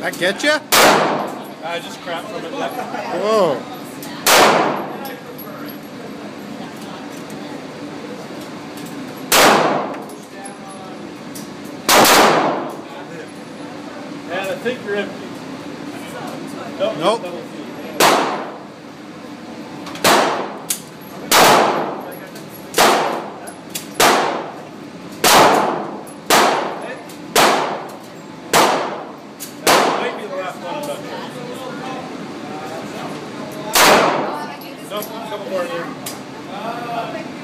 That get you? I just crap from it. Left. Whoa. And I think you're empty. Nope. Nope. might be the last one. I'm not. No, a couple more here. Uh,